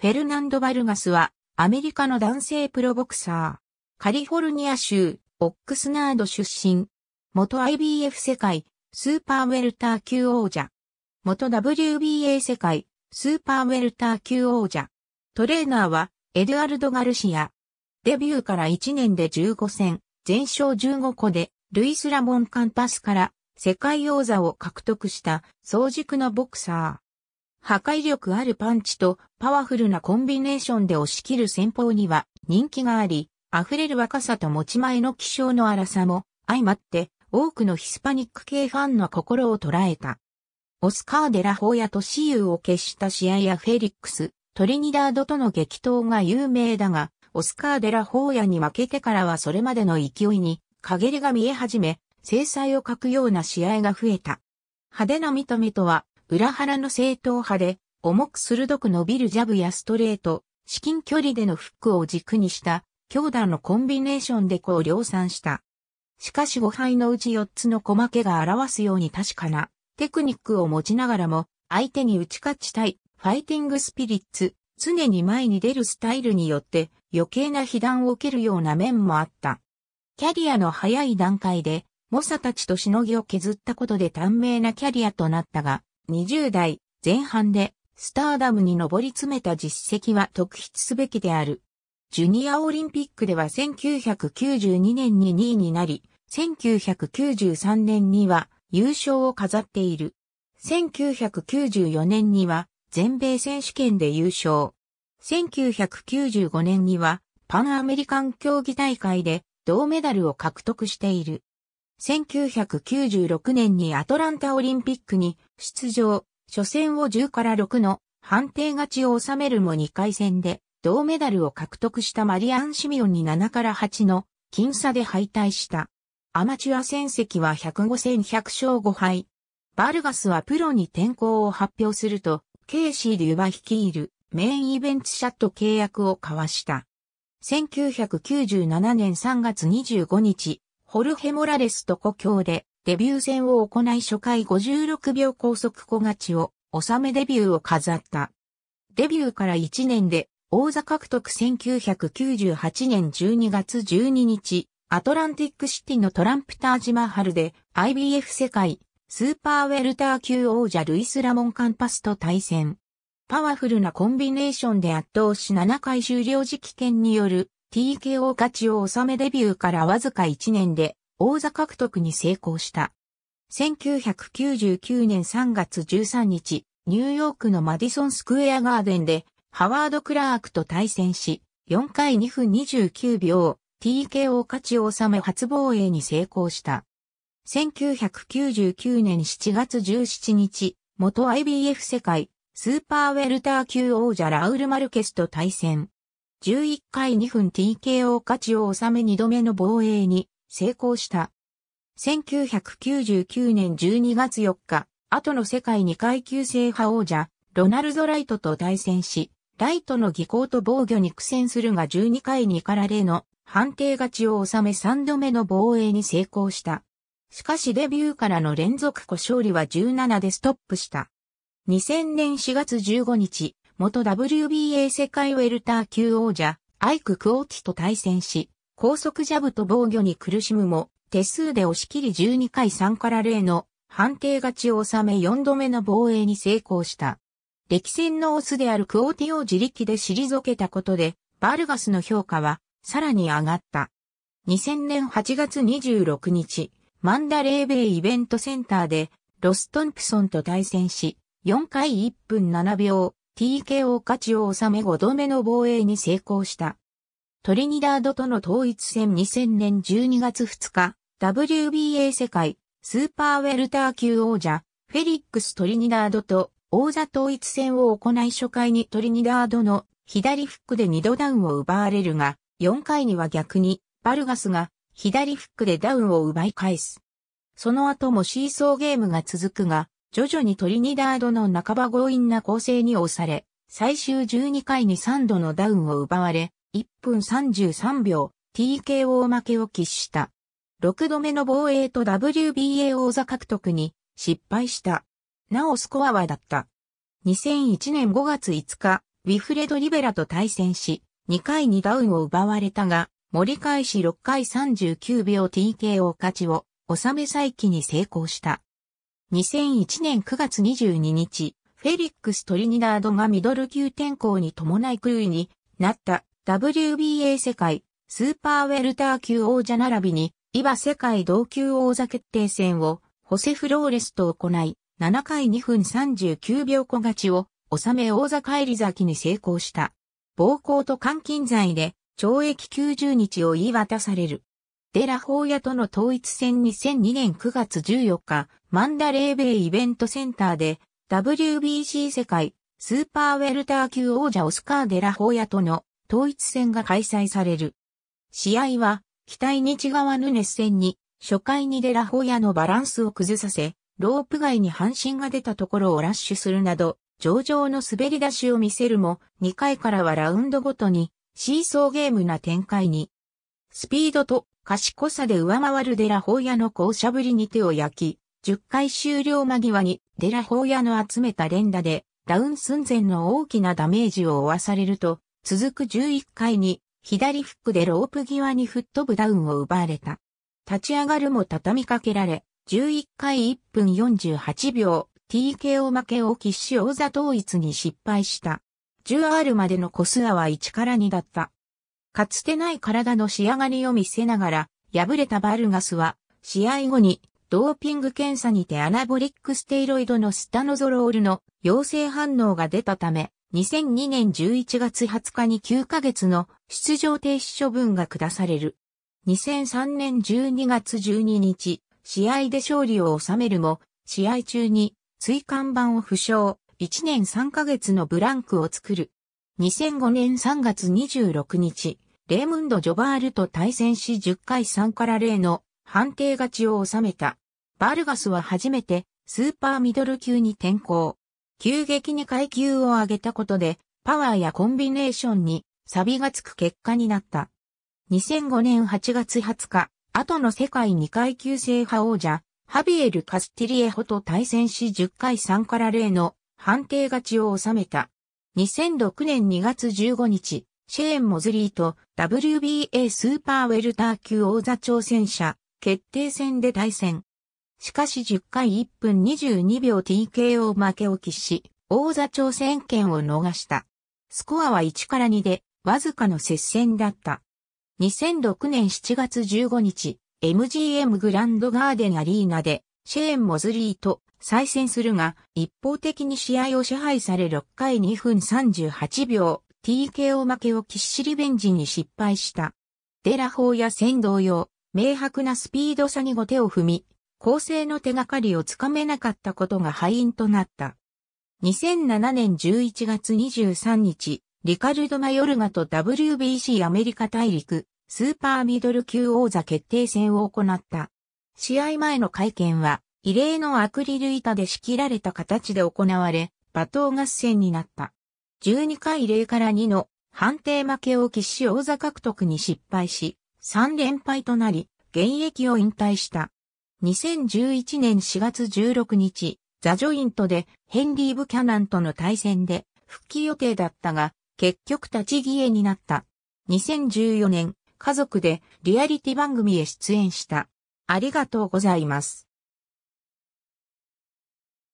フェルナンド・バルガスは、アメリカの男性プロボクサー。カリフォルニア州、オックスナード出身。元 IBF 世界、スーパーウェルター級王者。元 WBA 世界、スーパーウェルター級王者。トレーナーは、エドアルド・ガルシア。デビューから1年で15戦、全勝15個で、ルイス・ラモン・カンパスから世界王座を獲得した早熟のボクサー。破壊力あるパンチとパワフルなコンビネーションで押し切る戦法には人気があり、溢れる若さと持ち前の気性の荒さも相まって多くのヒスパニック系ファンの心を捉えた。オスカー・デラホーヤと死友を決した試合やフェリックス、トリニダードとの激闘が有名だが、オスカー・デラホーヤに負けてからはそれまでの勢いに陰りが見え始め、制裁を欠くような試合が増えた。派手な見た目とは、裏腹の正統派で、重く鋭く伸びるジャブやストレート、至近距離でのフックを軸にした強打のコンビネーションでこう量産した。しかし5敗のうち4つの細けが表すように確かなテクニックを持ちながらも相手に打ち勝ちたいファイティングスピリッツ、常に前に出るスタイルによって余計な被弾を受けるような面もあった。キャリアの早い段階で猛者たちとしのぎを削ったことで短命なキャリアとなったが、20代前半でスターダムに上り詰めた実績は特筆すべきである。ジュニアオリンピックでは1992年に2位になり、1993年には優勝を飾っている。1994年には全米選手権で優勝。1995年にはパンアメリカン競技大会で銅メダルを獲得している。1996年にアトランタオリンピックに出場、初戦を10から6の判定勝ちを収めるも2回戦で銅メダルを獲得したマリアン・シミオンに7から8の僅差で敗退した。アマチュア戦績は105戦100勝5敗。バルガスはプロに転向を発表すると、ケイシー・デュバ率いるメインイベントシャット契約を交わした。1997年3月25日、ホルヘ・モラレスと故郷でデビュー戦を行い初回56秒高速小勝ちを収めデビューを飾った。デビューから1年で王座獲得1998年12月12日、アトランティックシティのトランプタージマハルで IBF 世界スーパーウェルター級王者ルイス・ラモン・カンパスと対戦。パワフルなコンビネーションで圧倒し7回終了時期権による TKO 勝ちを収めデビューからわずか1年で王座獲得に成功した。1999年3月13日、ニューヨークのマディソンスクエアガーデンでハワード・クラークと対戦し、4回2分29秒、TKO 勝ちを収め初防衛に成功した。1999年7月17日、元 IBF 世界スーパーウェルター級王者ラウル・マルケスと対戦。11回2分 TKO 勝ちを収め2度目の防衛に成功した。1999年12月4日、後の世界2階級制覇王者、ロナルド・ライトと対戦し、ライトの技巧と防御に苦戦するが12回2から0の判定勝ちを収め3度目の防衛に成功した。しかしデビューからの連続故勝利は17でストップした。2000年4月15日、元 WBA 世界ウェルター級王者、アイク・クオーティと対戦し、高速ジャブと防御に苦しむも、手数で押し切り12回3から0の判定勝ちを収め4度目の防衛に成功した。歴戦のオスであるクオーティを自力で退けたことで、バルガスの評価はさらに上がった。2000年8月26日、マンダレーベイイベントセンターでロストンプソンと対戦し、4回1分7秒 TKO 勝ちを収め5度目の防衛に成功した。トリニダードとの統一戦2000年12月2日、WBA 世界スーパーウェルター級王者フェリックス・トリニダードと王座統一戦を行い初回にトリニダードの左フックで2度ダウンを奪われるが、4回には逆にバルガスが左フックでダウンを奪い返す。その後もシーソーゲームが続くが、徐々にトリニダードの半ば強引な構成に押され、最終12回に3度のダウンを奪われ、1分33秒 TKO 負けを喫した。6度目の防衛と WBA 王座獲得に失敗した。なおスコアはだった。2001年5月5日、ウィフレド・リベラと対戦し、2回にダウンを奪われたが、盛り返し6回39秒 TKO 勝ちを収め再起に成功した。2001年9月22日、フェリックス・トリニダードがミドル級転向に伴いクルーになった WBA 世界スーパーウェルター級王者並びに、イバ世界同級王座決定戦をホセフローレスと行い、7回2分39秒小勝ちを収め王座返り咲きに成功した。暴行と監禁罪で懲役90日を言い渡される。デラホーヤとの統一戦2002年9月14日、マンダレーベイイベントセンターで WBC 世界スーパーウェルター級王者オスカー・デラホーヤとの統一戦が開催される。試合は期待に違わぬ熱戦に初回にデラホーヤのバランスを崩させ、ロープ外に半身が出たところをラッシュするなど、上々の滑り出しを見せるも、2回からはラウンドごとに、シーソーゲームな展開に。スピードと賢さで上回るデラホーヤの校舎ぶりに手を焼き、10回終了間際にデラホーヤの集めた連打で、ダウン寸前の大きなダメージを負わされると、続く11回に、左フックでロープ際に吹っ飛ぶダウンを奪われた。立ち上がるも畳みかけられ、11回1分48秒、TKO 負けを喫し王座統一に失敗した。10R までのスコアは1から2だった。かつてない体の仕上がりを見せながら、敗れたバルガスは、試合後に、ドーピング検査にてアナボリックステロイドのスタノゾロールの陽性反応が出たため、2002年11月20日に9ヶ月の出場停止処分が下される。2003年12月12日、試合で勝利を収めるも、試合中に椎間板を負傷、1年3ヶ月のブランクを作る。2005年3月26日、レームンド・ジョバールと対戦し10回3から0の判定勝ちを収めた。バルガスは初めてスーパーミドル級に転向。急激に階級を上げたことで、パワーやコンビネーションに錆びがつく結果になった。2005年8月20日、後の世界2階級制覇王者、ハビエル・カスティリエホと対戦し10回3から0の判定勝ちを収めた。2006年2月15日、シェーン・モズリーと WBA スーパーウェルター級王座挑戦者決定戦で対戦。しかし10回1分22秒 TKO 負けを喫し、王座挑戦権を逃した。スコアは1から2で、わずかの接戦だった。2006年7月15日、MGM グランドガーデンアリーナで、シェーン・モズリーと再戦するが、一方的に試合を支配され6回2分38秒、TKO 負けを喫しリベンジに失敗した。デラホーや戦同様、明白なスピード差に後手を踏み、構成の手がかりをつかめなかったことが敗因となった。2007年11月23日、リカルド・マヨルガと WBC アメリカ大陸スーパーミドル級王座決定戦を行った。試合前の会見は異例のアクリル板で仕切られた形で行われ、罵倒合戦になった。12回0から2の判定負けを喫し王座獲得に失敗し、3連敗となり、現役を引退した。2011年4月16日、ザ・ジョイントでヘンリー・ブキャナンとの対戦で復帰予定だったが、結局立ち消えになった。2014年、家族でリアリティ番組へ出演した。ありがとうございます。